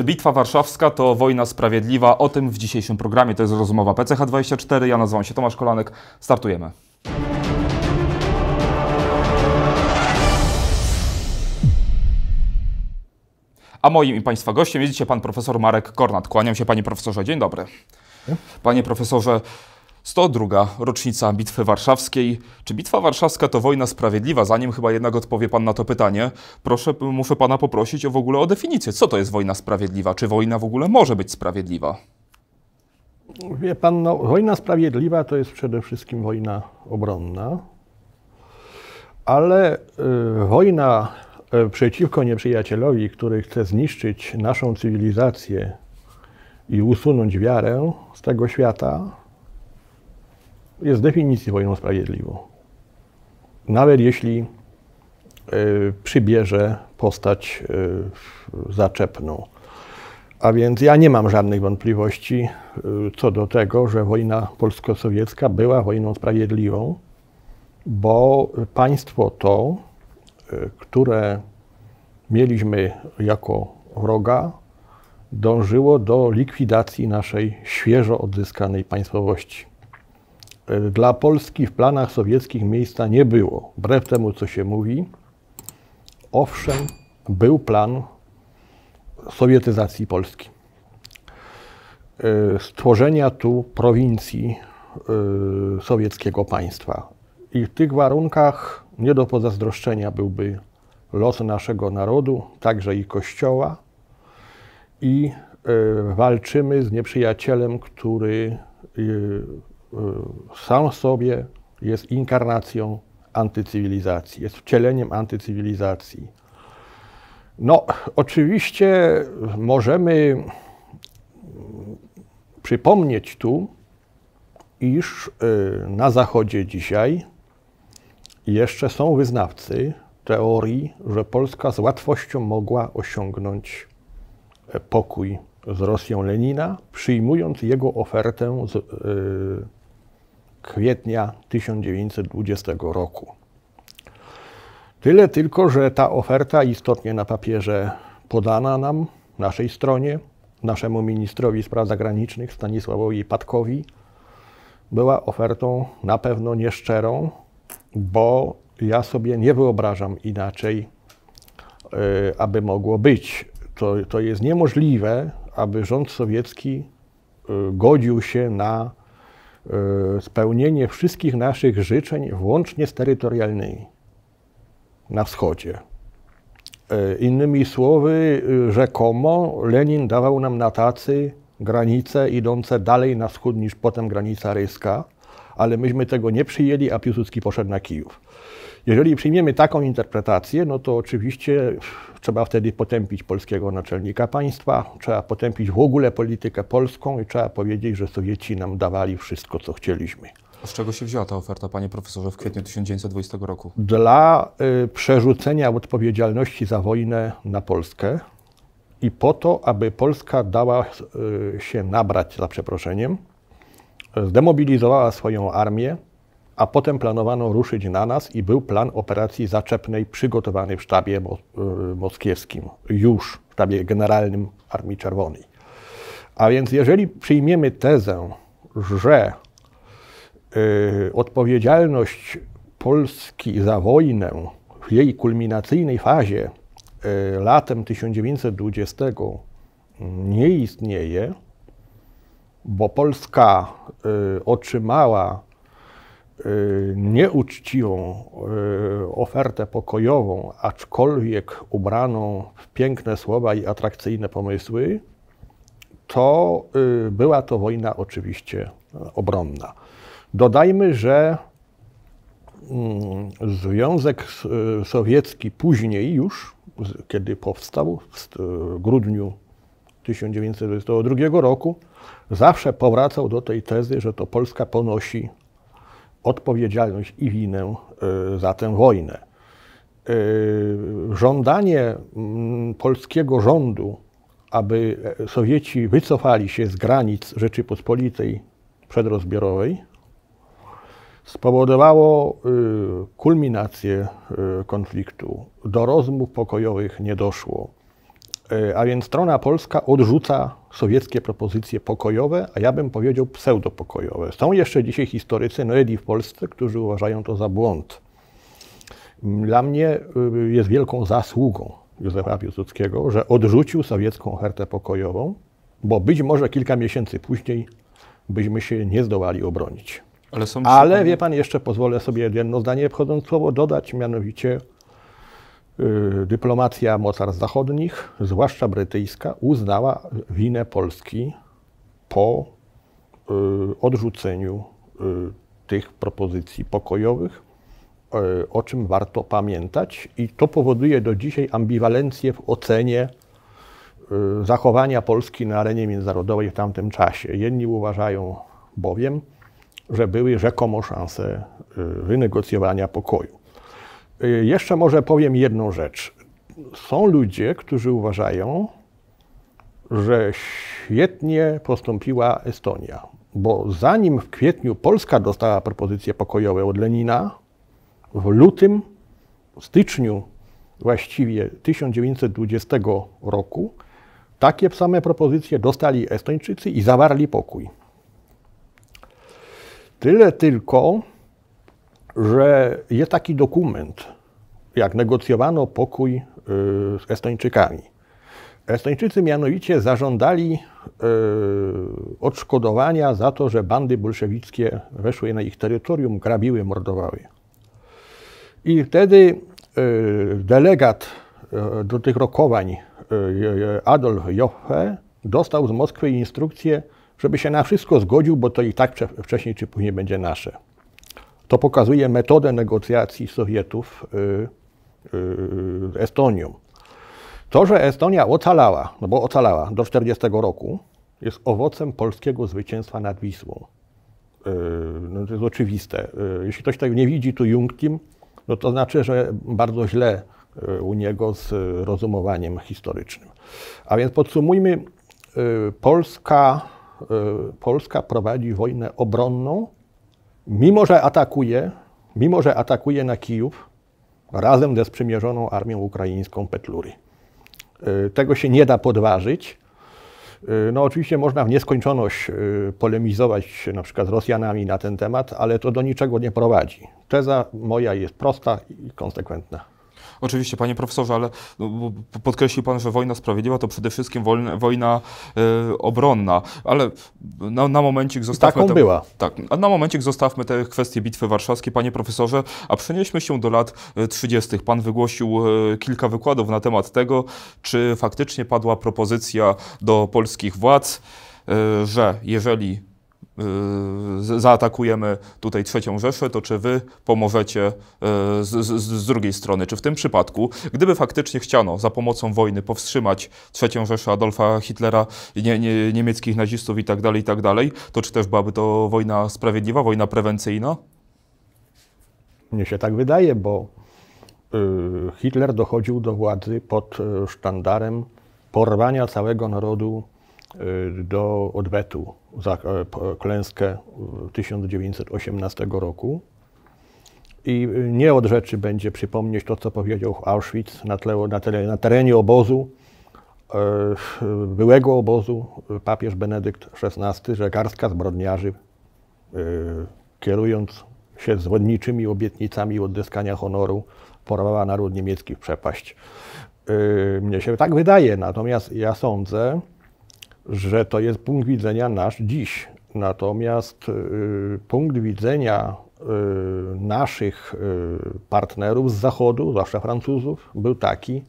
Czy Bitwa Warszawska to wojna sprawiedliwa? O tym w dzisiejszym programie. To jest rozmowa PCH24. Ja nazywam się Tomasz Kolanek. Startujemy. A moim i Państwa gościem jest dzisiaj pan profesor Marek Kornat. Kłaniam się panie profesorze. Dzień dobry. Panie profesorze, 102. rocznica Bitwy Warszawskiej. Czy Bitwa Warszawska to wojna sprawiedliwa? Zanim chyba jednak odpowie Pan na to pytanie, proszę, muszę Pana poprosić o w ogóle o definicję. Co to jest wojna sprawiedliwa? Czy wojna w ogóle może być sprawiedliwa? Wie Pan, no, wojna sprawiedliwa to jest przede wszystkim wojna obronna, ale y, wojna y, przeciwko nieprzyjacielowi, który chce zniszczyć naszą cywilizację i usunąć wiarę z tego świata, jest z definicji wojną sprawiedliwą. Nawet jeśli y, przybierze postać y, zaczepną. A więc ja nie mam żadnych wątpliwości y, co do tego, że wojna polsko-sowiecka była wojną sprawiedliwą, bo państwo to, które mieliśmy jako wroga, dążyło do likwidacji naszej świeżo odzyskanej państwowości. Y, Dla Polski w planach sowieckich miejsca nie było. Wbrew temu, co się mówi, owszem, był plan sowietyzacji Polski. Y, Stworzenia tu prowincji y, sowieckiego państwa. I w tych warunkach nie do pozazdroszczenia byłby los naszego narodu, także i Kościoła. I walczymy z nieprzyjacielem, który sam w sobie jest inkarnacją antycywilizacji, jest wcieleniem antycywilizacji. No, oczywiście możemy przypomnieć tu, iż y, na Zachodzie dzisiaj jeszcze są wyznawcy teorii, że Polska z łatwością mogła osiągnąć e, pokój z Rosją Lenina, przyjmując jego ofertę z y, kwietnia 1920 roku. Tyle tylko, że ta oferta istotnie na papierze podana nam, naszej stronie, naszemu ministrowi spraw zagranicznych Stanisławowi Patkowi, była ofertą na pewno nieszczerą, bo ja sobie nie wyobrażam inaczej, y, aby mogło być. To, to jest niemożliwe, aby rząd sowiecki y, godził się na spełnienie wszystkich naszych życzeń, włącznie z terytorialnymi na wschodzie. E, Innymi słowy, y, rzekomo Lenin dawał nam na tacy granice idące dalej na wschód niż potem granica ryska, ale myśmy tego nie przyjęli, a Piłsudski poszedł na Kijów. Jeżeli przyjmiemy taką interpretację, no to oczywiście trzeba wtedy potępić polskiego naczelnika państwa, trzeba potępić w ogóle politykę polską i trzeba powiedzieć, że Sowieci nam dawali wszystko, co chcieliśmy. Z czego się wzięła ta oferta, panie profesorze, w kwietniu 1920 roku? dla y, przerzucenia odpowiedzialności za wojnę na Polskę i po to, aby Polska dała y, się nabrać, za przeproszeniem, zdemobilizowała swoją armię, a potem planowano ruszyć na nas i był plan operacji zaczepnej przygotowany w sztabie y, moskiewskim, już w sztabie generalnym Armii Czerwonej. A więc jeżeli przyjmiemy tezę, że y, odpowiedzialność Polski za wojnę w jej kulminacyjnej fazie y, latem 1920 nie istnieje, bo Polska otrzymała nieuczciwą y, ofertę pokojową, aczkolwiek ubraną w piękne słowa i atrakcyjne pomysły, to y, była to wojna oczywiście obronna. Dodajmy, że mm, Związek y, Sowiecki później już, kiedy powstał w st- w grudniu 1922 roku, zawsze powracał do tej tezy, że to Polska ponosi odpowiedzialność i winę y, za tę wojnę. Y, Żądanie mm, polskiego rządu, aby e, Sowieci wycofali się z granic Rzeczypospolitej przedrozbiorowej, spowodowało y, kulminację y, konfliktu. Do rozmów pokojowych nie doszło. E, a więc strona polska odrzuca sowieckie propozycje pokojowe, a ja bym powiedział pseudopokojowe. Są jeszcze dzisiaj historycy, nawet i w Polsce, którzy uważają to za błąd. Dla mnie y, jest wielką zasługą Józefa Piłsudskiego, że odrzucił sowiecką hertę pokojową, bo być może kilka miesięcy później byśmy się nie zdołali obronić. Ale, Ale wie pan, jeszcze pozwolę sobie jedno zdanie wchodząc słowo dodać, mianowicie dyplomacja mocarstw zachodnich, zwłaszcza brytyjska, uznała winę Polski po yy, odrzuceniu yy, tych propozycji pokojowych, y, o czym warto pamiętać i to powoduje do dzisiaj ambiwalencję w ocenie y, zachowania Polski na arenie międzynarodowej w tamtym czasie. Jedni uważają bowiem, że były rzekomo szanse y, wynegocjowania pokoju. Y, jeszcze może powiem jedną rzecz. Są ludzie, którzy uważają, że świetnie postąpiła Estonia, bo zanim w kwietniu Polska dostała propozycje pokojowe od Lenina, w lutym, w styczniu właściwie 1920 roku, takie same propozycje dostali Estończycy i zawarli pokój. Tyle tylko, że jest taki dokument, jak negocjowano pokój y, z Estończykami. Estończycy mianowicie zażądali y, odszkodowania za to, że bandy bolszewickie weszły na ich terytorium, grabiły, mordowały. I wtedy y, delegat do tych rokowań Adolf Joffe dostał z Moskwy instrukcję, żeby się na wszystko zgodził, bo to i tak wcześniej czy później będzie nasze. To pokazuje metodę negocjacji Sowietów y, y, z Estonią. To, że Estonia ocalała, no bo ocalała do 1940 roku, jest owocem polskiego zwycięstwa nad Wisłą. Y, no to jest oczywiste. Jeśli ktoś tego nie widzi tu Jungtim, no to znaczy, że bardzo źle u niego z rozumowaniem historycznym. A więc podsumujmy, Polska Polska prowadzi wojnę obronną, mimo że atakuje, mimo że atakuje na Kijów razem ze sprzymierzoną armią ukraińską Petlury. Y, tego się nie da podważyć. Y, no oczywiście można w nieskończoność polemizować na przykład z Rosjanami na ten temat, ale to do niczego nie prowadzi. Teza moja jest prosta i konsekwentna. Oczywiście, panie profesorze, ale no, podkreślił pan, że wojna sprawiedliwa to przede wszystkim wojna, wojna y, obronna, ale na, na momencik zostawmy... Taką te, była. Tak, a na momencik zostawmy te kwestie Bitwy Warszawskiej, panie profesorze, a przenieśmy się do lat 30. E, pan wygłosił y, kilka wykładów na temat tego, czy faktycznie padła propozycja do polskich władz, y, że jeżeli zaatakujemy tutaj trzecią Rzeszę, to czy wy pomożecie y, z, z, z, drugiej strony? Czy w tym przypadku, gdyby faktycznie chciano za pomocą wojny powstrzymać trzecią Rzeszę Adolfa Hitlera, nie, nie, niemieckich nazistów i tak dalej, i tak dalej, to czy też byłaby to wojna sprawiedliwa, wojna prewencyjna? Mnie się tak wydaje, bo y, Hitler dochodził do władzy pod sztandarem porwania całego narodu Y, do odwetu za e, klęskę 1918 roku. I y, nie od rzeczy będzie przypomnieć to, co powiedział Auschwitz na, tle, na, tle, na terenie obozu, e, byłego obozu, papież Benedykt XVI, że garstka zbrodniarzy, kierując się zwodniczymi obietnicami odzyskania honoru, porwała naród niemiecki w przepaść. Mnie się tak wydaje, natomiast ja sądzę, że to jest punkt widzenia nasz dziś. Natomiast y, punkt widzenia y, naszych y, partnerów z Zachodu, zwłaszcza Francuzów, był taki,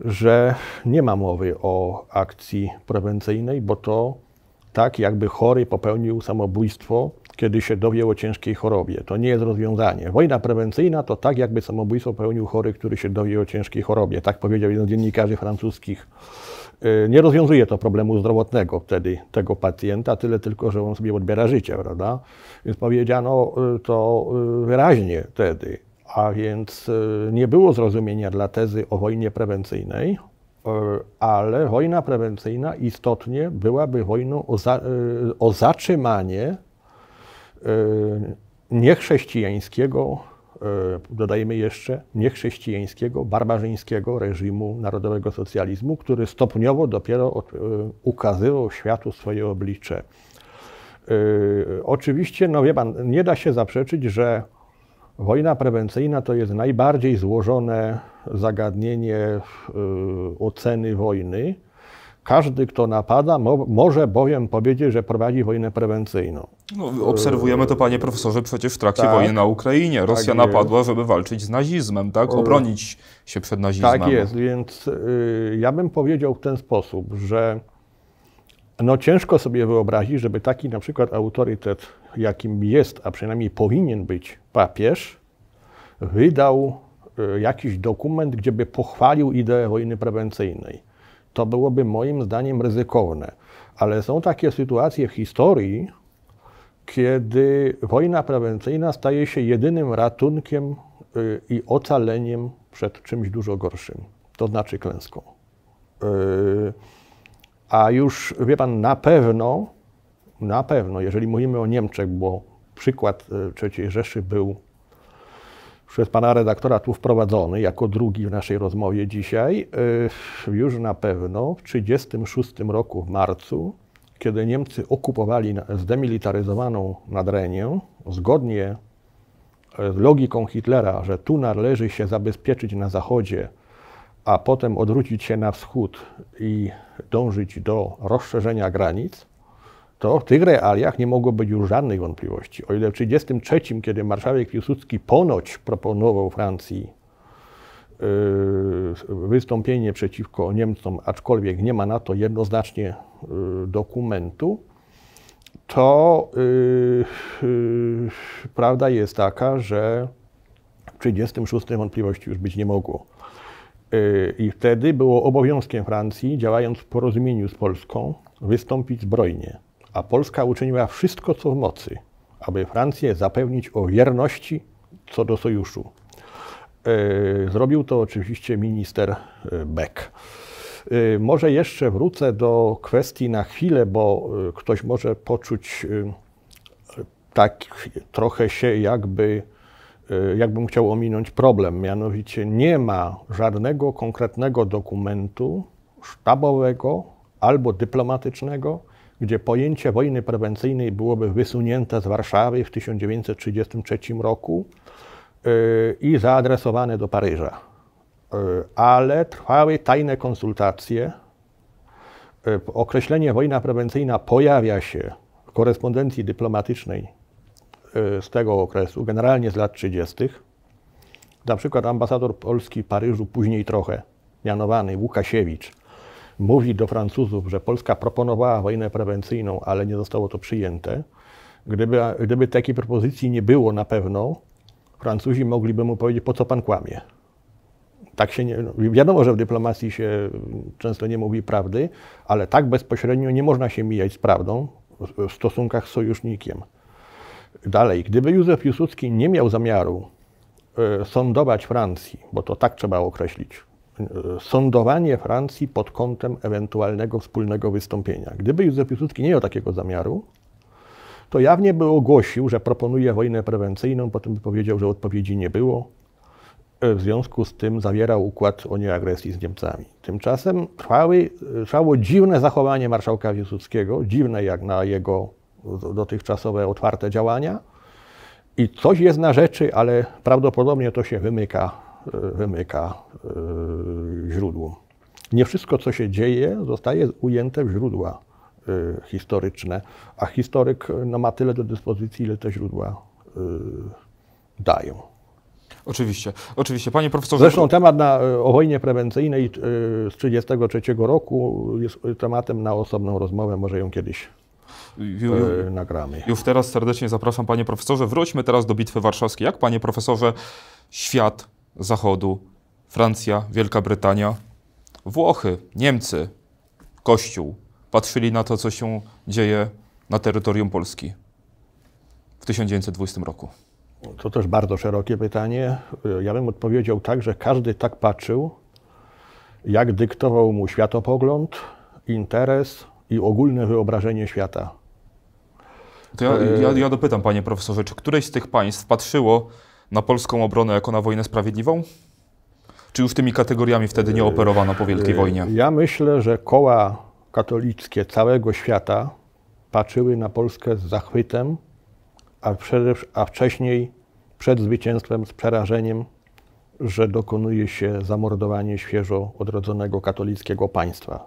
że nie ma mowy o akcji prewencyjnej, bo to tak, jakby chory popełnił samobójstwo, kiedy się dowie o ciężkiej chorobie. To nie jest rozwiązanie. Wojna prewencyjna to tak, jakby samobójstwo popełnił chory, który się dowie o ciężkiej chorobie. Tak powiedział jeden z dziennikarzy francuskich nie rozwiązuje to problemu zdrowotnego wtedy tego pacjenta, tyle tylko, że on sobie odbiera życie, prawda? Więc powiedziano y, to y, wyraźnie wtedy. A więc nie było zrozumienia dla tezy o wojnie prewencyjnej, ale wojna prewencyjna istotnie byłaby wojną o, za, o zatrzymanie niechrześcijańskiego dodajmy jeszcze, niechrześcijańskiego, barbarzyńskiego reżimu narodowego socjalizmu, który stopniowo dopiero ukazywał światu swoje oblicze. Oczywiście, no wie pan, nie da się zaprzeczyć, że wojna prewencyjna to jest najbardziej złożone zagadnienie oceny wojny każdy, kto napada, mo może bowiem powiedzieć, że prowadzi wojnę prewencyjną. No, obserwujemy to, panie profesorze, przecież w trakcie tak, wojny na Ukrainie. Rosja tak napadła, żeby walczyć z nazizmem, tak? Obronić się przed nazizmem. Tak jest, więc y, ja bym powiedział w ten sposób, że no ciężko sobie wyobrazić, żeby taki na przykład autorytet, jakim jest, a przynajmniej powinien być papież, wydał y, jakiś dokument, gdzie by pochwalił ideę wojny prewencyjnej to byłoby moim zdaniem ryzykowne. Ale są takie sytuacje w historii, kiedy wojna prewencyjna staje się jedynym ratunkiem y, i ocaleniem przed czymś dużo gorszym, to znaczy klęską. Y, a już, wie pan, na pewno, na pewno, jeżeli mówimy o Niemczech, bo przykład y, III Rzeszy był przez pana redaktora tu wprowadzony jako drugi w naszej rozmowie dzisiaj, y, już na pewno w 1936 roku w marcu, kiedy Niemcy okupowali zdemilitaryzowaną Nadrenię, zgodnie z logiką Hitlera, że tu należy się zabezpieczyć na zachodzie, a potem odwrócić się na wschód i dążyć do rozszerzenia granic, to w tych realiach nie mogło być już żadnych wątpliwości. O ile w 1933, kiedy marszałek Piłsudski ponoć proponował Francji yy, wystąpienie przeciwko Niemcom, aczkolwiek nie ma na to jednoznacznie yy, dokumentu, to yy, prawda jest taka, że w 1936 wątpliwości już być nie mogło. I wtedy było obowiązkiem Francji, działając w porozumieniu z Polską, wystąpić zbrojnie a Polska uczyniła wszystko, co w mocy, aby Francję zapewnić o wierności co do sojuszu. E, zrobił to oczywiście minister e, Beck. E, może jeszcze wrócę do kwestii na chwilę, bo ktoś może poczuć tak trochę się jakby, jakbym chciał ominąć problem. Mianowicie nie ma żadnego konkretnego dokumentu sztabowego albo dyplomatycznego, gdzie pojęcie wojny prewencyjnej byłoby wysunięte z Warszawy w 1933 roku y, i zaadresowane do Paryża. Y, ale trwały tajne konsultacje. Y, określenie wojna prewencyjna pojawia się w korespondencji dyplomatycznej z tego okresu, generalnie z lat 30. Na przykład ambasador Polski w Paryżu, później trochę mianowany Łukasiewicz, mówi do Francuzów, że Polska proponowała wojnę prewencyjną, ale nie zostało to przyjęte. Gdyby, gdyby takiej propozycji nie było na pewno, Francuzi mogliby mu powiedzieć, po co pan kłamie. Tak się nie, no, wiadomo, że w dyplomacji się często nie mówi prawdy, ale tak bezpośrednio nie można się mijać z prawdą w stosunkach z sojusznikiem. Dalej, gdyby Józef Piłsudski nie miał zamiaru y, sądować Francji, bo to tak trzeba określić, sądowanie Francji pod kątem ewentualnego wspólnego wystąpienia. Gdyby Józef Piłsudski nie miał takiego zamiaru, to jawnie by ogłosił, że proponuje wojnę prewencyjną, potem by powiedział, że odpowiedzi nie było. W związku z tym zawierał układ o nieagresji z Niemcami. Tymczasem trwały, trwało dziwne zachowanie marszałka Piłsudskiego, dziwne jak na jego dotychczasowe otwarte działania. I coś jest na rzeczy, ale prawdopodobnie to się wymyka wymyka e, źródłu. Nie wszystko, co się dzieje, zostaje ujęte w źródła e, historyczne, a historyk no, ma tyle do dyspozycji, ile te źródła e, dają. Oczywiście, oczywiście. Panie profesorze... Zresztą temat na, o wojnie prewencyjnej z 1933 roku jest tematem na osobną rozmowę, może ją kiedyś ju, nagramy. Już teraz serdecznie zapraszam, panie profesorze. Wróćmy teraz do Bitwy Warszawskiej. Jak, panie profesorze, świat Zachodu, Francja, Wielka Brytania, Włochy, Niemcy, Kościół patrzyli na to, co się dzieje na terytorium Polski w 1920 roku? To też bardzo szerokie pytanie. Ja bym odpowiedział tak, że każdy tak patrzył, jak dyktował mu światopogląd, interes i ogólne wyobrażenie świata. To ja, ja, ja dopytam, panie profesorze, czy któreś z tych państw patrzyło na polską obronę jako na wojnę sprawiedliwą? Czy już tymi kategoriami wtedy nie operowano po Wielkiej Wojnie? Ja myślę, że koła katolickie całego świata patrzyły na Polskę z zachwytem, a, przede, a wcześniej przed zwycięstwem z przerażeniem, że dokonuje się zamordowanie świeżo odrodzonego katolickiego państwa.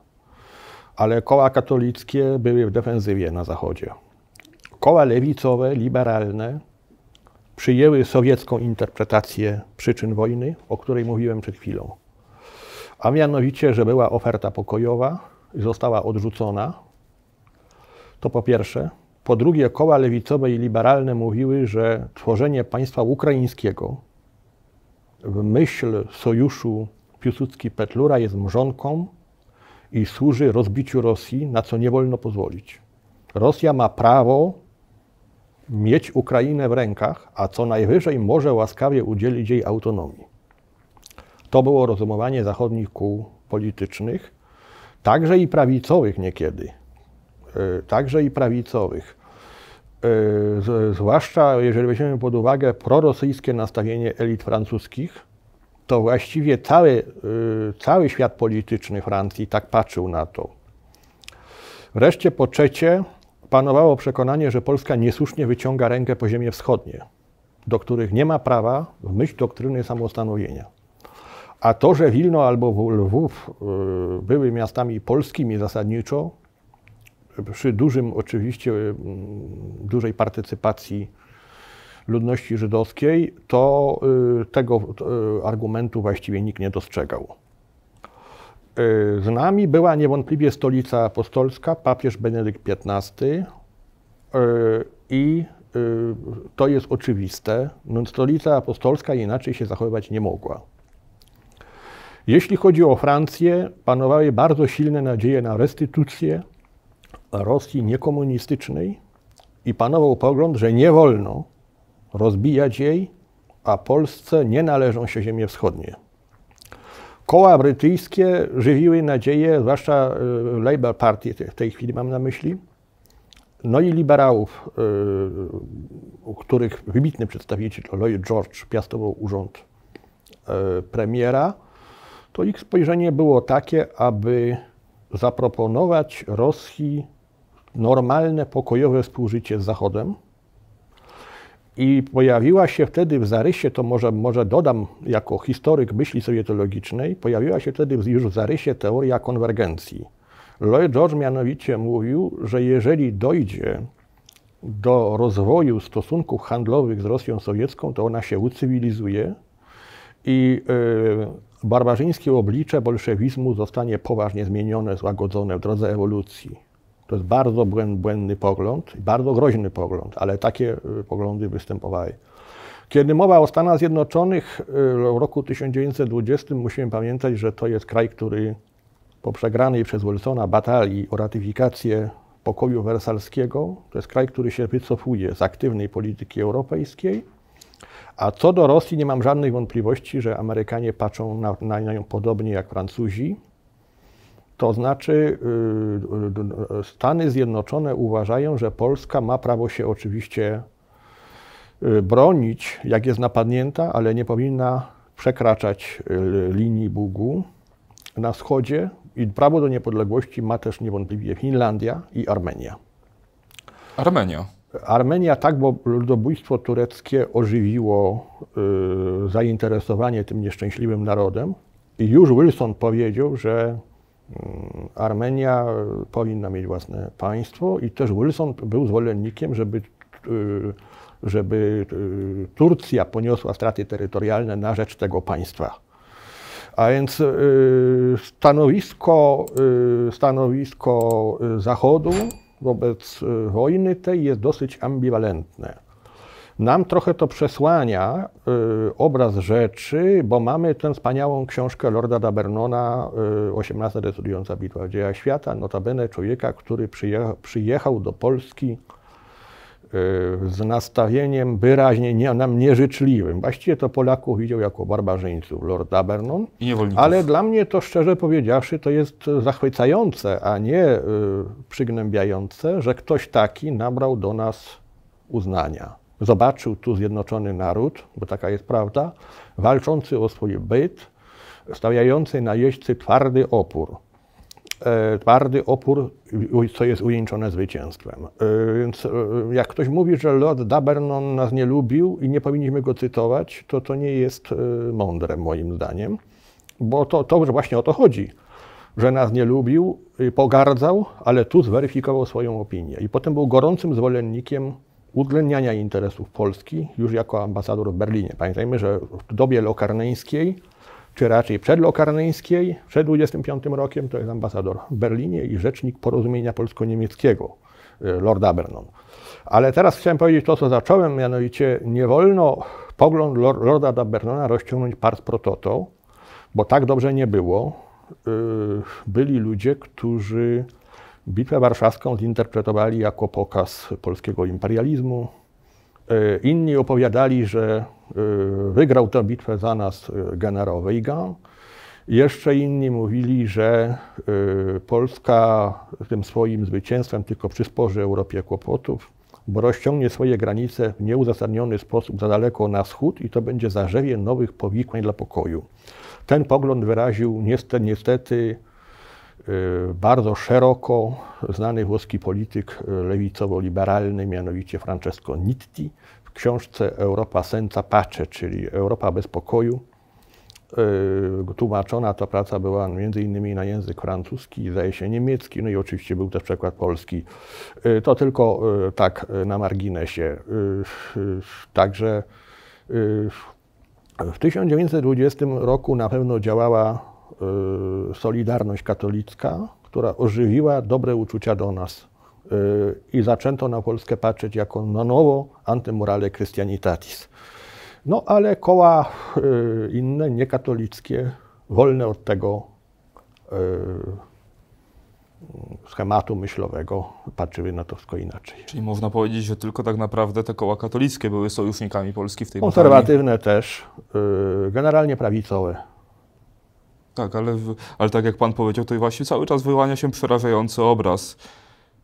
Ale koła katolickie były w defensywie na Zachodzie. Koła lewicowe, liberalne przyjęły sowiecką interpretację przyczyn wojny, o której mówiłem przed chwilą. A mianowicie, że była oferta pokojowa i została odrzucona. To po pierwsze. Po drugie, koła lewicowe i liberalne mówiły, że tworzenie państwa ukraińskiego w myśl sojuszu Piłsudski-Petlura jest mrzonką i służy rozbiciu Rosji, na co nie wolno pozwolić. Rosja ma prawo mieć Ukrainę w rękach, a co najwyżej może łaskawie udzielić jej autonomii. To było rozumowanie zachodnich kół politycznych, także i prawicowych niekiedy. E, także i prawicowych. E, zwłaszcza jeżeli weźmiemy pod uwagę prorosyjskie nastawienie elit francuskich, to właściwie cały, e, cały świat polityczny Francji tak patrzył na to. Wreszcie po trzecie, panowało przekonanie, że Polska niesłusznie wyciąga rękę po ziemię wschodnie, do których nie ma prawa w myśl doktryny samostanowienia. A to, że Wilno albo Lwów y, były miastami polskimi zasadniczo, przy dużym oczywiście, y, dużej partycypacji ludności żydowskiej, to y, tego argumentu właściwie nikt nie dostrzegał. Z nami była niewątpliwie stolica apostolska, papież Benedykt XV i to jest oczywiste, no stolica apostolska inaczej się zachowywać nie mogła. Jeśli chodzi o Francję, panowały bardzo silne nadzieje na restytucję Rosji niekomunistycznej i panował pogląd, że nie wolno rozbijać jej, a Polsce nie należą się ziemie wschodnie. Koła brytyjskie żywiły nadzieję, zwłaszcza y, Labour Party w tej chwili mam na myśli, no i liberałów, y, u których wybitny przedstawiciel Lloyd George piastował urząd y, premiera, to ich spojrzenie było takie, aby zaproponować Rosji normalne, pokojowe współżycie z Zachodem. I pojawiła się wtedy w zarysie, to może, może dodam jako historyk myśli sowietologicznej, pojawiła się wtedy już w zarysie teoria konwergencji. Lloyd George mianowicie mówił, że jeżeli dojdzie do rozwoju stosunków handlowych z Rosją sowiecką, to ona się ucywilizuje i y, barbarzyńskie oblicze bolszewizmu zostanie poważnie zmienione, złagodzone w drodze ewolucji. To jest bardzo błędny pogląd, bardzo groźny pogląd, ale takie y, poglądy występowały. Kiedy mowa o Stanach Zjednoczonych y, w roku 1920, musimy pamiętać, że to jest kraj, który po przegranej przez Wilsona batalii o ratyfikację pokoju wersalskiego, to jest kraj, który się wycofuje z aktywnej polityki europejskiej a co do Rosji, nie mam żadnych wątpliwości, że Amerykanie patrzą na, na nią podobnie jak Francuzi. To znaczy, yy, Stany Zjednoczone uważają, że Polska ma prawo się oczywiście bronić, jak jest napadnięta, ale nie powinna przekraczać linii Bugu na wschodzie. I prawo do niepodległości ma też niewątpliwie Finlandia i Armenia. Armenia. Armenia tak, bo ludobójstwo tureckie ożywiło y, zainteresowanie tym nieszczęśliwym narodem. I już Wilson powiedział, że y, Armenia powinna mieć własne państwo i też Wilson był zwolennikiem, żeby, y, żeby y, Turcja poniosła straty terytorialne na rzecz tego państwa. A więc stanowisko, stanowisko Zachodu wobec wojny tej jest dosyć ambiwalentne. Nam trochę to przesłania y, obraz rzeczy, bo mamy tę wspaniałą książkę Lorda Dabernona, y, 18 decydująca bitwa dzieja świata, notabene człowieka, który przyjechał, przyjechał do Polski Y, z nastawieniem wyraźnie nie, nam nieżyczliwym. Właściwie to Polaków widział jako barbarzyńców Lord Abernon, ale dla mnie to szczerze powiedziawszy to jest zachwycające, a nie y, przygnębiające, że ktoś taki nabrał do nas uznania. Zobaczył tu zjednoczony naród, bo taka jest prawda, walczący o swój byt, stawiający na jeźdźcy twardy opór. E, twardy opór, co jest ujęczone zwycięstwem. E, więc e, jak ktoś mówi, że Lord Dabernon nas nie lubił i nie powinniśmy go cytować, to to nie jest mądre moim zdaniem, bo to, to właśnie o to chodzi, że nas nie lubił, pogardzał, ale tu zweryfikował swoją opinię. I potem był gorącym zwolennikiem uwzględniania interesów Polski już jako ambasador w Berlinie. Pamiętajmy, że w dobie lokarneńskiej czy raczej przedlokarneńskiej, przed 25 rokiem, to jest ambasador w Berlinie i rzecznik porozumienia polsko-niemieckiego, y, Lord Abernon. Ale teraz chciałem powiedzieć to, co zacząłem, mianowicie nie wolno pogląd Lorda Dabernona rozciągnąć pars pro toto, bo tak dobrze nie było. Y, byli ludzie, którzy Bitwę Warszawską zinterpretowali jako pokaz polskiego imperializmu. Y, inni opowiadali, że Y, wygrał tę bitwę za nas y, generał Weigand. Jeszcze inni mówili, że Polska tym swoim zwycięstwem tylko przysporzy Europie kłopotów, bo rozciągnie swoje granice w nieuzasadniony sposób za daleko na wschód i to będzie zarzewie nowych powikłań dla pokoju. Ten pogląd wyraził niestety, niestety bardzo szeroko znany włoski polityk lewicowo-liberalny, mianowicie Francesco Nitti, książce Europa senza pace, czyli Europa bez pokoju. E, tłumaczona ta praca była między innymi na język francuski, zdaje się niemiecki, no i oczywiście był też przekład polski. To tylko tak na marginesie. Także w 1920 roku na pewno działała Solidarność Katolicka, która ożywiła dobre uczucia do nas i zaczęto na Polskę patrzeć jako na nowo antymorale Christianitatis. No ale koła y, inne, niekatolickie, wolne od tego y, schematu myślowego, patrzyły na to wszystko inaczej. Czyli można powiedzieć, że tylko tak naprawdę te koła katolickie były sojusznikami Polski w tej Konserwatywne też, y, generalnie prawicowe. Tak, ale, ale tak jak pan powiedział, to właśnie cały czas wyłania się przerażający obraz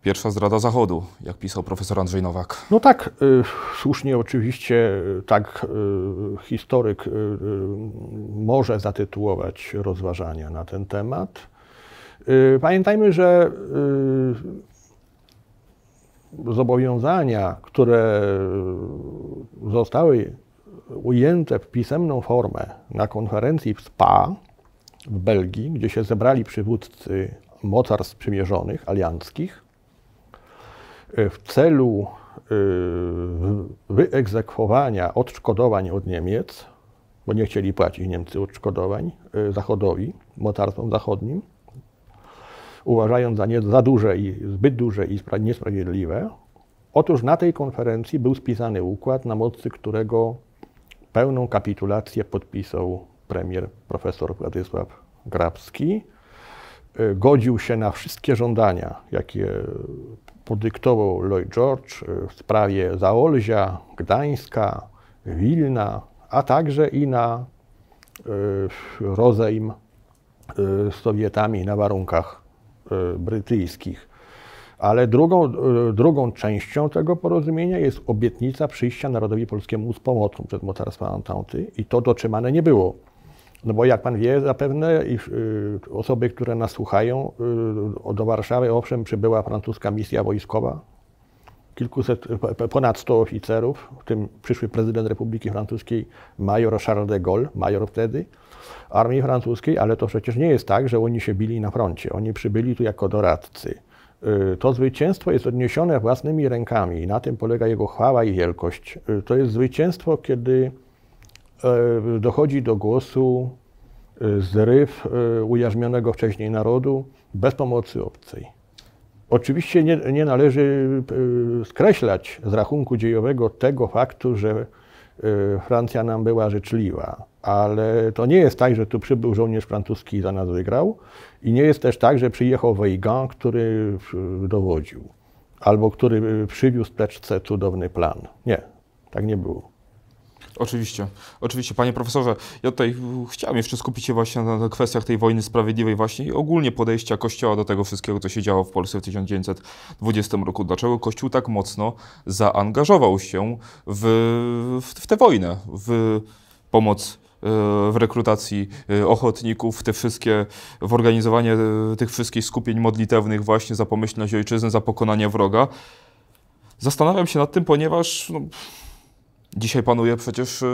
Pierwsza zdrada Zachodu, jak pisał profesor Andrzej Nowak. No tak, y, słusznie oczywiście y, tak y, historyk może zatytułować rozważania na ten temat. Pamiętajmy, że zobowiązania, które zostały ujęte w pisemną formę na konferencji w SPA w Belgii, gdzie się zebrali przywódcy mocarstw przymierzonych, alianckich, w celu y, wyegzekwowania odszkodowań od Niemiec, bo nie chcieli płacić Niemcy odszkodowań y, Zachodowi, mocarstwom zachodnim, uważając za, nie, za duże i zbyt duże i niesprawiedliwe. Otóż na tej konferencji był spisany układ, na mocy którego pełną kapitulację podpisał premier profesor Władysław Grabski. Y, godził się na wszystkie żądania, jakie podyktował Lloyd George e, w sprawie Zaolzia, Gdańska, Wilna, a także i na e, rozejm z Sowietami na warunkach brytyjskich. Ale drugą, drugą częścią tego porozumienia jest obietnica przyjścia narodowi polskiemu z pomocą przed mocarstwa Antanty i to dotrzymane nie było. No bo jak pan wie zapewne, y, osoby, które nas słuchają, y, do Warszawy owszem przybyła francuska misja wojskowa, kilkuset, ponad 100 oficerów, w tym przyszły prezydent Republiki Francuskiej, major Charles de Gaulle, major wtedy, armii francuskiej, ale to przecież nie jest tak, że oni się bili na froncie. Oni przybyli tu jako doradcy. Y, to zwycięstwo jest odniesione własnymi rękami i na tym polega jego chwała i wielkość. To jest zwycięstwo, kiedy dochodzi do głosu e, zryw e, ujarzmionego wcześniej narodu bez pomocy obcej. Oczywiście nie, nie, należy skreślać z rachunku dziejowego tego faktu, że Francja nam była życzliwa, ale to nie jest tak, że tu przybył żołnierz francuski i za nas wygrał i nie jest też tak, że przyjechał Weigand, który dowodził, albo który przywiózł teczce cudowny plan. Nie, tak nie było. Oczywiście, oczywiście. Panie profesorze, ja tutaj chciałem jeszcze skupić się właśnie na kwestiach tej wojny sprawiedliwej właśnie i ogólnie podejścia Kościoła do tego wszystkiego, co się działo w Polsce w 1920 roku. Dlaczego Kościół tak mocno zaangażował się w, w, w tę wojnę, w pomoc e, w rekrutacji e, ochotników, te wszystkie, w organizowanie e, tych wszystkich skupień modlitewnych właśnie za pomyślność ojczyzny, za pokonanie wroga. Zastanawiam się nad tym, ponieważ no, Dzisiaj panuje przecież y,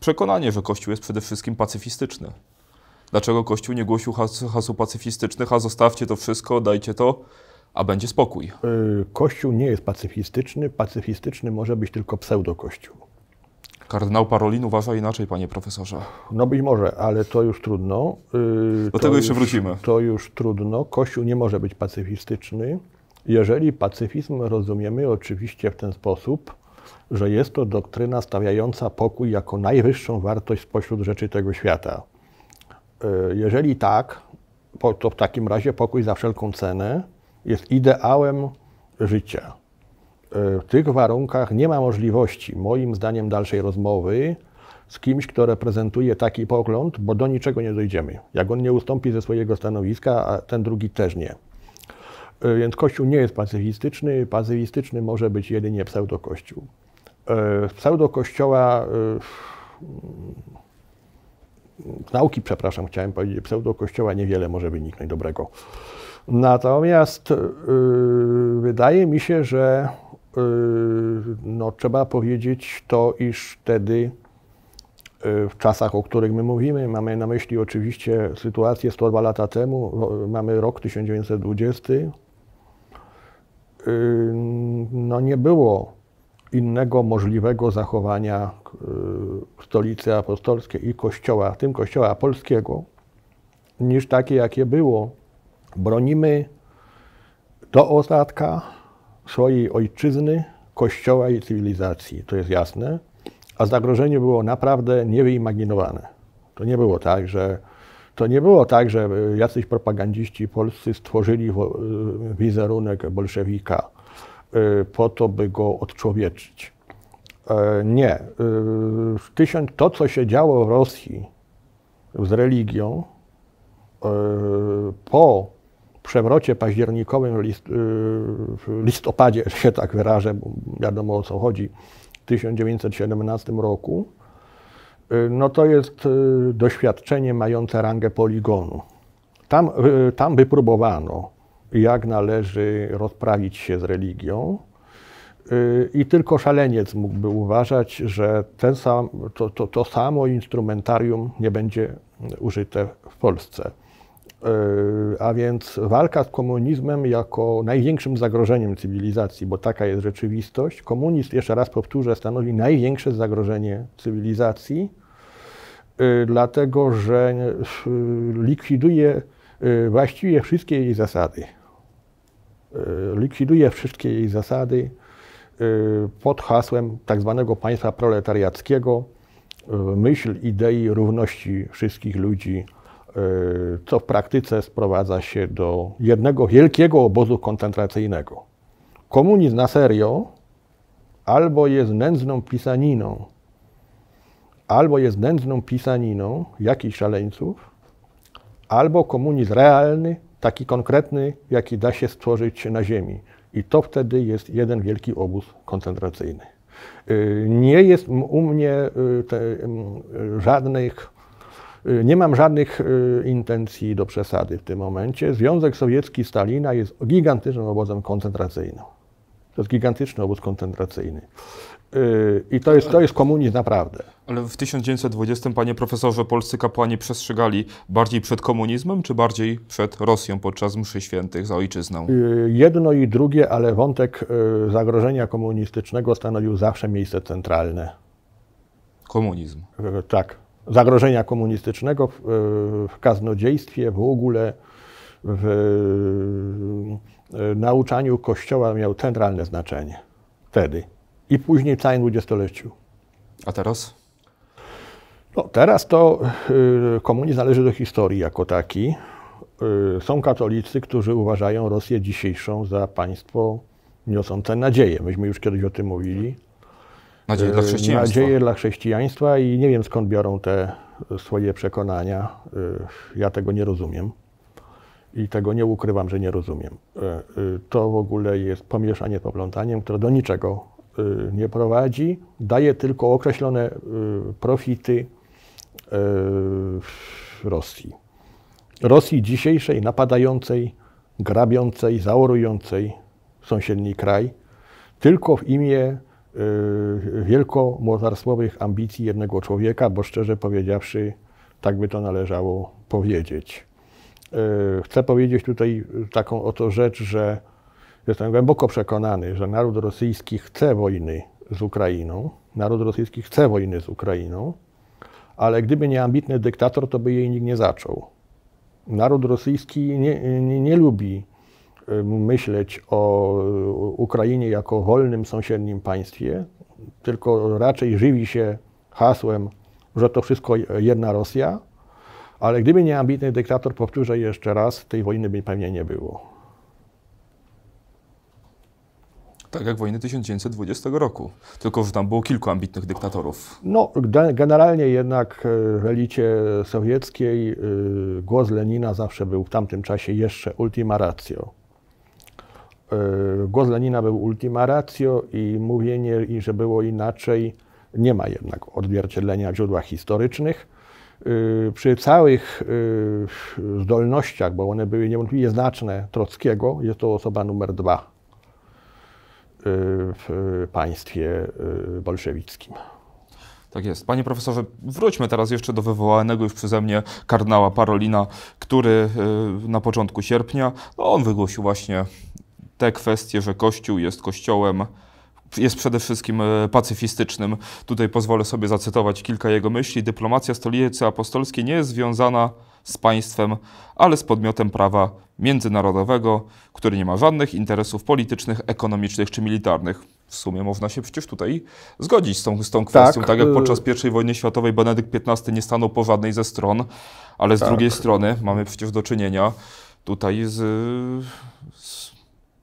przekonanie, że Kościół jest przede wszystkim pacyfistyczny. Dlaczego Kościół nie głosił has haseł pacyfistycznych, a zostawcie to wszystko, dajcie to, a będzie spokój? Y, Kościół nie jest pacyfistyczny. Pacyfistyczny może być tylko pseudokościół. Kardynał Parolin uważa inaczej, panie profesorze. No być może, ale to już trudno. Y, Do tego jeszcze wrócimy. To już trudno. Kościół nie może być pacyfistyczny. Jeżeli pacyfizm rozumiemy oczywiście w ten sposób, że jest to doktryna stawiająca pokój jako najwyższą wartość spośród rzeczy tego świata. E, jeżeli tak, to w takim razie pokój za wszelką cenę jest ideałem życia. E, w tych warunkach nie ma możliwości, moim zdaniem, dalszej rozmowy z kimś, kto reprezentuje taki pogląd, bo do niczego nie dojdziemy. Jak on nie ustąpi ze swojego stanowiska, a ten drugi też nie. E, więc Kościół nie jest pacyfistyczny. Pacyfistyczny może być jedynie pseudokościół. E, pseudokościoła, e, nauki, przepraszam, chciałem powiedzieć, pseudokościoła niewiele może wyniknąć dobrego. Natomiast e, wydaje mi się, że no, trzeba powiedzieć to, iż wtedy w czasach, o których my mówimy, mamy na myśli oczywiście sytuację 102 lata temu, mamy rok 1920, no nie było innego możliwego zachowania y, stolicy apostolskiej i kościoła, tym kościoła polskiego, niż takie, jakie było. Bronimy do ostatka swojej ojczyzny, kościoła i cywilizacji, to jest jasne, a zagrożenie było naprawdę niewyimaginowane. To nie było tak, że to nie było tak, że jacyś propagandziści polscy stworzyli wizerunek bolszewika po to, by go odczłowieczyć. E, nie. Y, to, co się działo w Rosji z religią e, po przewrocie październikowym y, w listopadzie, się tak wyrażę, bo wiadomo o co chodzi, w 1917 roku, no to jest doświadczenie mające rangę poligonu. Tam, tam wypróbowano jak należy rozprawić się z religią. Y, I tylko szaleniec mógłby uważać, że ten sam, to, to, to samo instrumentarium nie będzie użyte w Polsce. Y, a więc walka z komunizmem jako największym zagrożeniem cywilizacji, bo taka jest rzeczywistość. Komunizm, jeszcze raz powtórzę, stanowi największe zagrożenie cywilizacji, y, dlatego że likwiduje właściwie wszystkie jej zasady. E, likwiduje wszystkie jej zasady e, pod hasłem tak zwanego państwa proletariackiego, e, myśl idei równości wszystkich ludzi, co w praktyce sprowadza się do jednego wielkiego obozu koncentracyjnego. Komunizm na serio albo jest nędzną pisaniną, albo jest nędzną pisaniną jakichś szaleńców, albo komunizm realny, taki konkretny, jaki da się stworzyć na Ziemi. I to wtedy jest jeden wielki obóz koncentracyjny. Y, nie jest u mnie y, te, żadnych, y, nie mam żadnych intencji do przesady w tym momencie. Związek Sowiecki Stalina jest gigantycznym obozem koncentracyjnym. To jest gigantyczny obóz koncentracyjny. I to jest, to jest komunizm naprawdę. Ale w 1920, panie profesorze, polscy kapłani przestrzegali bardziej przed komunizmem, czy bardziej przed Rosją podczas mszy świętych za ojczyzną? Jedno i drugie, ale wątek zagrożenia komunistycznego stanowił zawsze miejsce centralne. Komunizm. Tak. Zagrożenia komunistycznego w, w kaznodziejstwie, w ogóle w nauczaniu Kościoła miał centralne znaczenie. Wtedy i później w całym dwudziestoleciu. A teraz? No, teraz to y, komunizm należy do historii jako taki. Y, są katolicy, którzy uważają Rosję dzisiejszą za państwo niosące nadzieję. Myśmy już kiedyś o tym mówili. Nadzieję dla chrześcijaństwa. Nadzieję dla chrześcijaństwa i nie wiem skąd biorą te swoje przekonania. Ja tego nie rozumiem i tego nie ukrywam, że nie rozumiem. To w ogóle jest pomieszanie poplątaniem, które do niczego nie prowadzi, daje tylko określone profity Rosji. Rosji dzisiejszej, napadającej, grabiącej, zaorującej sąsiedni kraj, tylko w imię y, wielkomocarstwowych ambicji jednego człowieka, bo szczerze powiedziawszy, tak by to należało powiedzieć. Y, chcę powiedzieć tutaj taką oto rzecz, że jestem głęboko przekonany, że naród rosyjski chce wojny z Ukrainą, naród rosyjski chce wojny z Ukrainą, ale gdyby nie ambitny dyktator, to by jej nikt nie zaczął. Naród rosyjski nie, nie, nie lubi myśleć o Ukrainie jako wolnym sąsiednim państwie, tylko raczej żywi się hasłem, że to wszystko jedna Rosja, ale gdyby nie ambitny dyktator, powtórzę jeszcze raz, tej wojny by pewnie nie było. Tak jak wojny 1920 roku. Tylko, że tam było kilku ambitnych dyktatorów. No, generalnie jednak e, w elicie sowieckiej e, głos Lenina zawsze był w tamtym czasie jeszcze ultima ratio. E, głos Lenina był ultima ratio i mówienie, że było inaczej, nie ma jednak odzwierciedlenia w źródłach historycznych. Przy całych zdolnościach, bo one były niewątpliwie znaczne, Trockiego, jest to osoba numer dwa w państwie y, bolszewickim. Tak jest. Panie profesorze, wróćmy teraz jeszcze do wywołanego już przeze mnie kardynała Parolina, który y, na początku sierpnia, no on wygłosił właśnie te kwestie, że Kościół jest kościołem, jest przede wszystkim y, pacyfistycznym. Tutaj pozwolę sobie zacytować kilka jego myśli. Dyplomacja stolicy apostolskiej nie jest związana z państwem, ale z podmiotem prawa międzynarodowego, który nie ma żadnych interesów politycznych, ekonomicznych czy militarnych. W sumie można się przecież tutaj zgodzić z tą, z tą kwestią. Tak, tak jak y- podczas I wojny światowej Benedykt XV nie stanął po żadnej ze stron, ale z tak. drugiej strony mamy przecież do czynienia tutaj z, z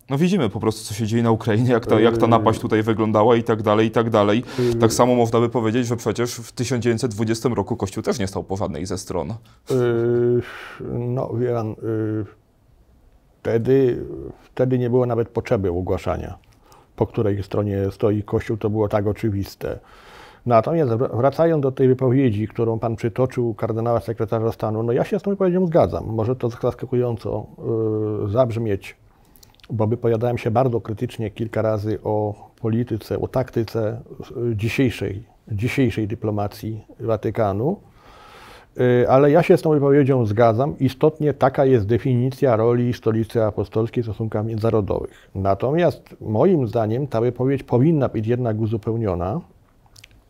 no widzimy po prostu, co się dzieje na Ukrainie, jak ta, jak ta napaść tutaj wyglądała i tak dalej, i tak dalej. Tak samo można by powiedzieć, że przecież w 1920 roku Kościół też nie stał po żadnej ze stron. Yy, no wie pan, yy, wtedy, wtedy nie było nawet potrzeby ogłaszania, po której stronie stoi Kościół, to było tak oczywiste. Natomiast wracając do tej wypowiedzi, którą Pan przytoczył kardynała sekretarza stanu, no ja się z tą wypowiedzią zgadzam. Może to zaskakująco yy, zabrzmieć bo wypowiadałem się bardzo krytycznie kilka razy o polityce, o taktyce dzisiejszej, dzisiejszej dyplomacji Watykanu, y, ale ja się z tą wypowiedzią zgadzam. Istotnie taka jest definicja roli Stolicy Apostolskiej w stosunkach międzynarodowych. Natomiast moim zdaniem ta wypowiedź powinna być jednak uzupełniona,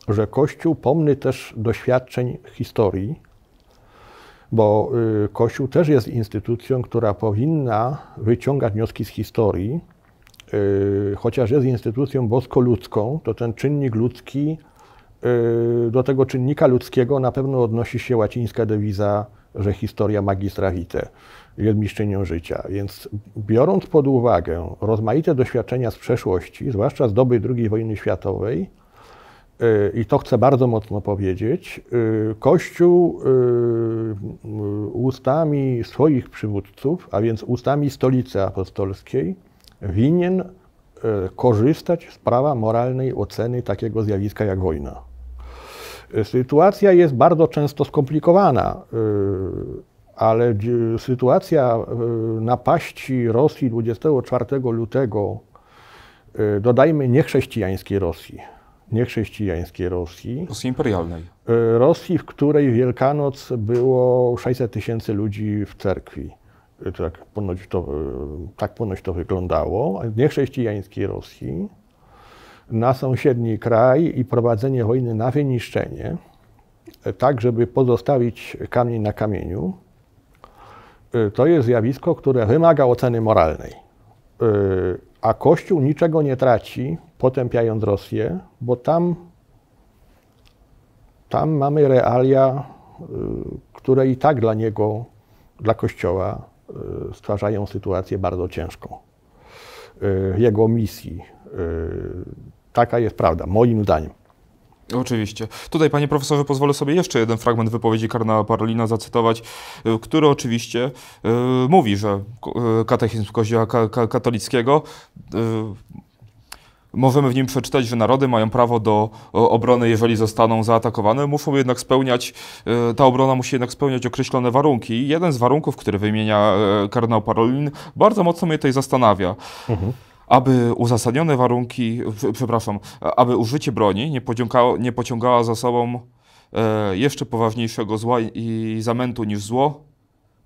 że Kościół pomny też doświadczeń historii, bo y, Kościół też jest instytucją, która powinna wyciągać wnioski z historii, y, chociaż jest instytucją bosko-ludzką, to ten czynnik ludzki, y, do tego czynnika ludzkiego na pewno odnosi się łacińska dewiza, że historia magistra vitae jest mistrzynią życia. Więc biorąc pod uwagę rozmaite doświadczenia z przeszłości, zwłaszcza z doby II wojny światowej, i to chcę bardzo mocno powiedzieć, y, Kościół y, ustami swoich przywódców, a więc ustami Stolicy Apostolskiej, winien y, korzystać z prawa moralnej oceny takiego zjawiska jak wojna. Sytuacja jest bardzo często skomplikowana, ale sytuacja napaści Rosji 24 lutego, dodajmy niechrześcijańskiej Rosji, niechrześcijańskiej Rosji. Rosji imperialnej. E, Rosji, w której Wielkanoc było 600 tysięcy ludzi w cerkwi. E, tak ponoć, to, e, tak ponoć to wyglądało. Niechrześcijańskiej Rosji na sąsiedni kraj i prowadzenie wojny na wyniszczenie, tak żeby pozostawić kamień na kamieniu, to jest zjawisko, które wymaga oceny moralnej. A Kościół niczego nie traci, potępiając Rosję, bo tam, tam mamy realia, y, które i tak dla niego, dla Kościoła y, stwarzają sytuację bardzo ciężką. Y, jego misji. Taka jest prawda, moim zdaniem. Oczywiście. Tutaj, panie profesorze, pozwolę sobie jeszcze jeden fragment wypowiedzi kardynała Parolina zacytować, który oczywiście mówi, że katechizm Kościoła ka ka katolickiego Możemy w nim przeczytać, że narody mają prawo do obrony, jeżeli zostaną zaatakowane. Muszą jednak spełniać, y, ta obrona musi jednak spełniać określone warunki. Jeden z warunków, który wymienia y, kardynał Parolin, bardzo mocno mnie tutaj zastanawia. Mhm aby uzasadnione warunki, przepraszam, aby użycie broni nie, nie pociągało za sobą e, jeszcze poważniejszego zła i zamętu niż zło,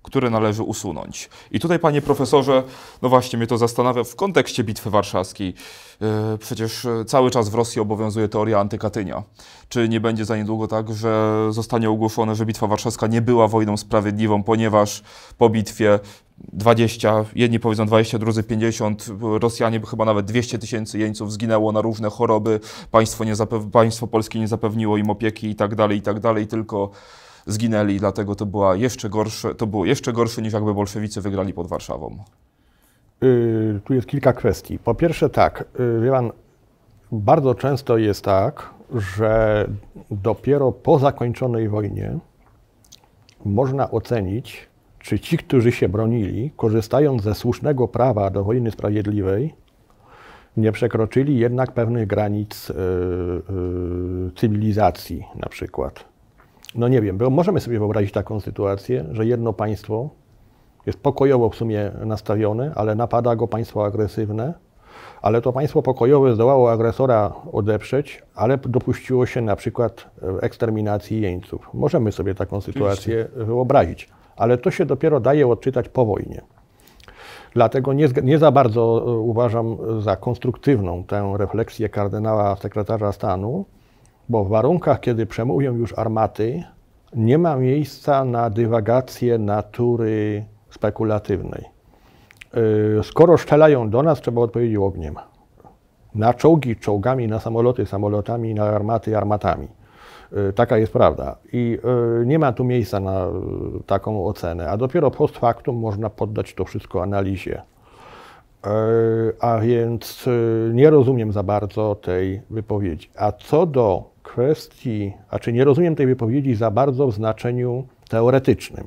które należy usunąć. I tutaj, panie profesorze, no właśnie mnie to zastanawia w kontekście Bitwy Warszawskiej. E, przecież cały czas w Rosji obowiązuje teoria antykatynia. Czy nie będzie za niedługo tak, że zostanie ogłoszone, że Bitwa Warszawska nie była wojną sprawiedliwą, ponieważ po bitwie 20, jedni powiedzą 20, drudzy 50, Rosjanie chyba nawet 200 tysięcy jeńców zginęło na różne choroby, państwo, nie państwo polskie nie zapewniło im opieki i tak dalej, i tak dalej, tylko zginęli, dlatego to, była jeszcze gorsze, to było jeszcze gorsze niż jakby bolszewicy wygrali pod Warszawą. Yy, tu jest kilka kwestii. Po pierwsze tak, yy, pan, bardzo często jest tak, że dopiero po zakończonej wojnie można ocenić, czy ci, którzy się bronili, korzystając ze słusznego prawa do wojny sprawiedliwej, nie przekroczyli jednak pewnych granic yy, yy, cywilizacji na przykład. No nie wiem, bo możemy sobie wyobrazić taką sytuację, że jedno państwo jest pokojowo w sumie nastawione, ale napada go państwo agresywne, ale to państwo pokojowe zdołało agresora odeprzeć, ale dopuściło się na przykład eksterminacji jeńców. Możemy sobie taką sytuację wyobrazić ale to się dopiero daje odczytać po wojnie. Dlatego nie, nie, za bardzo e, uważam za konstruktywną tę refleksję kardynała sekretarza stanu, bo w warunkach, kiedy przemówią już armaty, nie ma miejsca na dywagację natury spekulatywnej. E, skoro strzelają do nas, trzeba odpowiedzieć ogniem. Na czołgi czołgami, na samoloty samolotami, na armaty armatami. Y, taka jest prawda. I y, nie ma tu miejsca na y, taką ocenę, a dopiero post factum można poddać to wszystko analizie. A więc nie rozumiem za bardzo tej wypowiedzi. A co do kwestii, a czy nie rozumiem tej wypowiedzi za bardzo w znaczeniu teoretycznym.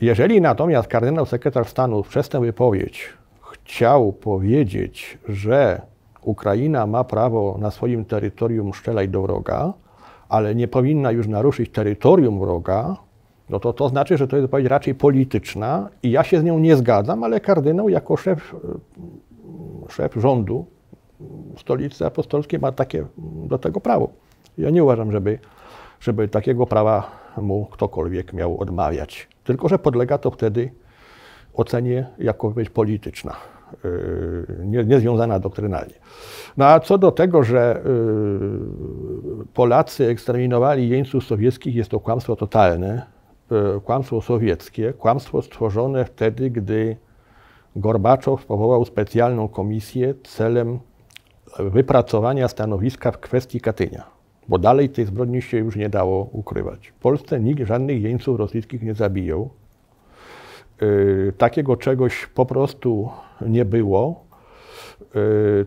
Jeżeli natomiast kardynał sekretarz stanu przez tę wypowiedź chciał powiedzieć, że Ukraina ma prawo na swoim terytorium strzelać do wroga, ale nie powinna już naruszyć terytorium wroga, no to to znaczy, że to jest wypowiedź raczej polityczna i ja się z nią nie zgadzam, ale kardynał jako szef, szef rządu stolicy apostolskiej ma takie do tego prawo. Ja nie uważam, żeby, żeby takiego prawa mu ktokolwiek miał odmawiać. Tylko, że podlega to wtedy ocenie jako wypowiedź polityczna. Y, nie, niezwiązana doktrynalnie. No a co do tego, że y, Polacy eksterminowali jeńców sowieckich, jest to kłamstwo totalne, y, kłamstwo sowieckie, kłamstwo stworzone wtedy, gdy Gorbaczow powołał specjalną komisję celem wypracowania stanowiska w kwestii Katynia, bo dalej tej zbrodni się już nie dało ukrywać. W Polsce nikt żadnych jeńców rosyjskich nie zabijał. Takiego czegoś po prostu nie było.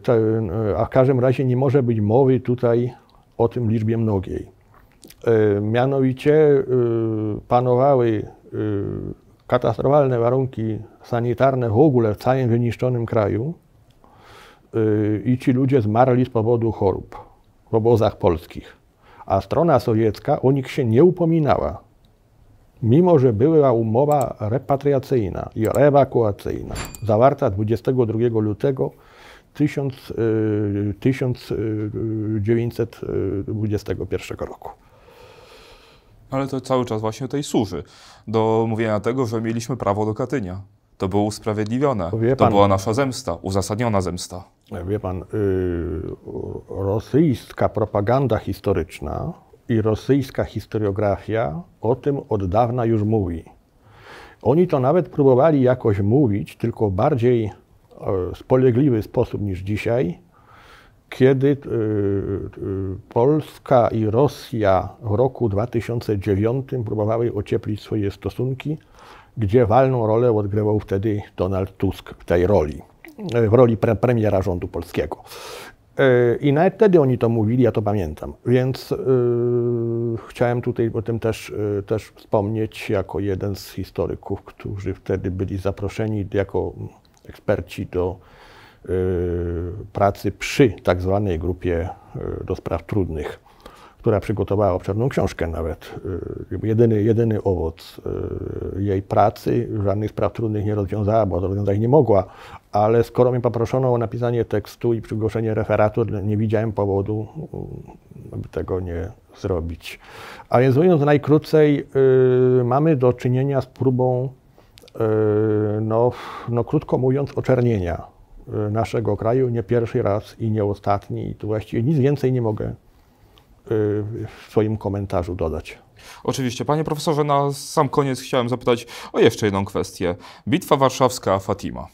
E, a w każdym razie nie może być mowy tutaj o tym liczbie mnogiej. Mianowicie panowały katastrofalne warunki sanitarne w ogóle w całym wyniszczonym kraju i ci ludzie zmarli z powodu chorób w obozach polskich. A strona sowiecka o nich się nie upominała mimo że była umowa repatriacyjna i ewakuacyjna zawarta 22 lutego 1921 roku. Ale to cały czas właśnie tej służy do mówienia tego, że mieliśmy prawo do Katynia. To było usprawiedliwione. Pan, to była nasza zemsta, uzasadniona zemsta. Wie pan, yy, rosyjska propaganda historyczna i rosyjska historiografia o tym od dawna już mówi. Oni to nawet próbowali jakoś mówić, tylko w bardziej e, spolegliwy sposób niż dzisiaj, kiedy e, Polska i Rosja w roku 2009 próbowały ocieplić swoje stosunki, gdzie walną rolę odgrywał wtedy Donald Tusk w tej roli, w roli pre premiera rządu polskiego. I nawet wtedy oni to mówili, ja to pamiętam. Więc yy, chciałem tutaj o tym też, yy, też wspomnieć jako jeden z historyków, którzy wtedy byli zaproszeni jako eksperci do yy, pracy przy tak zwanej grupie do spraw trudnych która przygotowała obszerną książkę nawet. Y, jedyny, jedyny owoc y, jej pracy, żadnych spraw trudnych nie rozwiązała, bo rozwiązać nie mogła, ale skoro mnie poproszono o napisanie tekstu i przygłoszenie referatu, nie widziałem powodu, y, aby tego nie zrobić. A więc mówiąc najkrócej, mamy do czynienia z próbą, no, no krótko mówiąc, oczernienia naszego kraju nie pierwszy raz i nie ostatni. I tu właściwie nic więcej nie mogę w swoim komentarzu dodać. Oczywiście. Panie profesorze, na sam koniec chciałem zapytać o jeszcze jedną kwestię. Bitwa warszawska Fatima.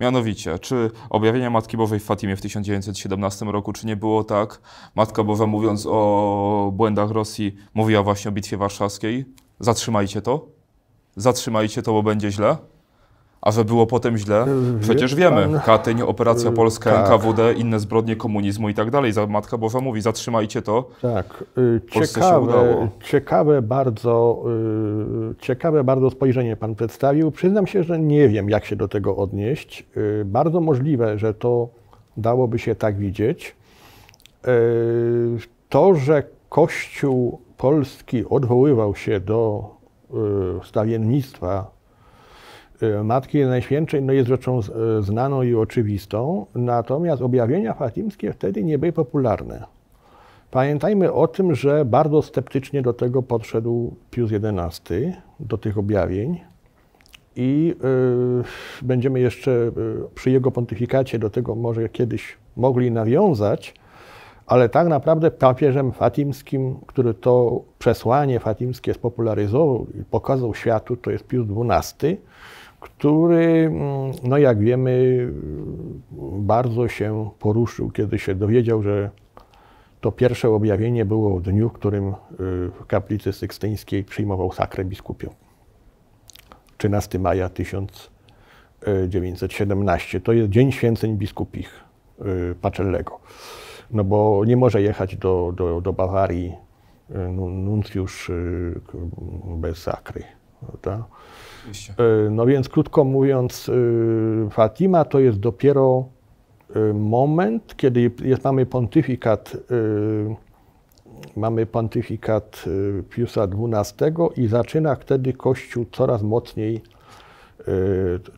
Mianowicie, czy objawienia Matki Bożej w Fatimie w 1917 roku, czy nie było tak? Matka Boża mówiąc o błędach Rosji mówiła właśnie o Bitwie Warszawskiej. Zatrzymajcie to. Zatrzymajcie to, bo będzie źle. A że było potem źle, przecież wiemy. Pan... Katyń, Operacja Polska, tak. NKWD, inne zbrodnie komunizmu i tak dalej. Matka Boża mówi, zatrzymajcie to. Tak. Y, ciekawe, ciekawe bardzo, y, ciekawe bardzo spojrzenie Pan przedstawił. Przyznam się, że nie wiem, jak się do tego odnieść. Y, bardzo możliwe, że to dałoby się tak widzieć. To, że Kościół polski odwoływał się do stawiennictwa Y, Matki Najświętszej no jest rzeczą y, znaną i oczywistą, natomiast objawienia fatimskie wtedy nie były popularne. Pamiętajmy o tym, że bardzo sceptycznie do tego podszedł Pius XI, do tych objawień i y, będziemy jeszcze y, przy jego pontyfikacie do tego może kiedyś mogli nawiązać, ale tak naprawdę papieżem fatimskim, który to przesłanie fatimskie spopularyzował i pokazał światu, to jest Pius XII, który, mm, no jak wiemy, bardzo się poruszył, kiedy się dowiedział, że to pierwsze objawienie było w dniu, w którym y, w kaplicy sykstyńskiej przyjmował sakrę biskupią. 13 maja 1917. To jest Dzień Święceń Biskupich y, Pacellego. No bo nie może jechać do, do, do Bawarii y, nuncjusz bez sakry. Prawda? E, no więc krótko mówiąc, e, Fatima to jest dopiero e, moment, kiedy jest, mamy pontyfikat mamy pontyfikat Piusa XII i zaczyna wtedy Kościół coraz mocniej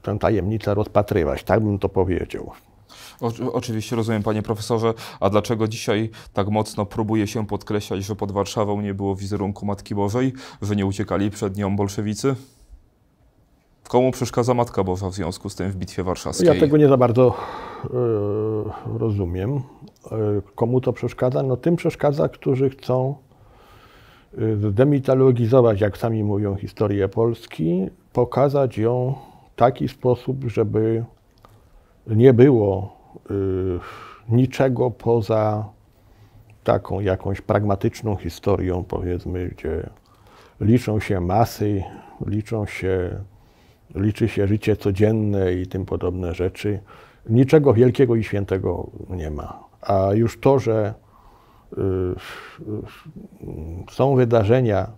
tę tajemnicę rozpatrywać, tak bym to powiedział. O, oczywiście rozumiem, panie profesorze. A dlaczego dzisiaj tak mocno próbuje się podkreślać, że pod Warszawą nie było wizerunku Matki Bożej, że nie uciekali przed nią bolszewicy? Komu przeszkadza Matka Boża w związku z tym w Bitwie Warszawskiej? Ja tego nie za bardzo y, rozumiem. Y, komu to przeszkadza? No tym przeszkadza, którzy chcą e, zdemitologizować, jak sami mówią, historię Polski, pokazać ją w taki sposób, żeby nie było niczego poza taką jakąś pragmatyczną historią, powiedzmy, gdzie liczą się masy, liczą się liczy się życie codzienne i tym podobne rzeczy. Niczego wielkiego i świętego nie ma. A już to, że y, y, są wydarzenia,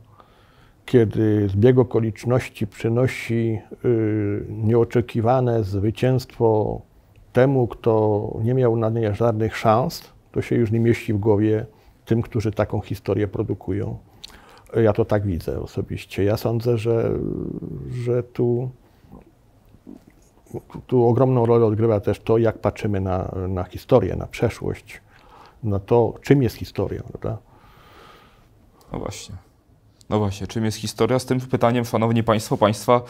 kiedy zbieg okoliczności przynosi y, nieoczekiwane zwycięstwo temu, kto nie miał na nie żadnych szans, to się już nie mieści w głowie tym, którzy taką historię produkują. Ja to tak widzę osobiście. Ja sądzę, że, że tu tu ogromną rolę odgrywa też to, jak patrzymy na, na historię, na przeszłość, na to, czym jest historia, prawda? No właśnie. No właśnie, czym jest historia? Z tym pytaniem, szanowni państwo, państwa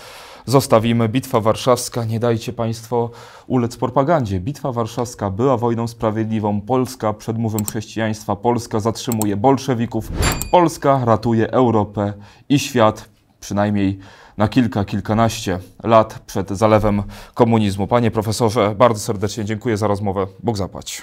zostawimy. Bitwa Warszawska, nie dajcie państwo ulec propagandzie. Bitwa Warszawska była wojną sprawiedliwą. Polska przed mowem chrześcijaństwa. Polska zatrzymuje bolszewików. Polska ratuje Europę i świat, przynajmniej na kilka, kilkanaście lat przed zalewem komunizmu. Panie profesorze, bardzo serdecznie dziękuję za rozmowę. Bóg zapłać.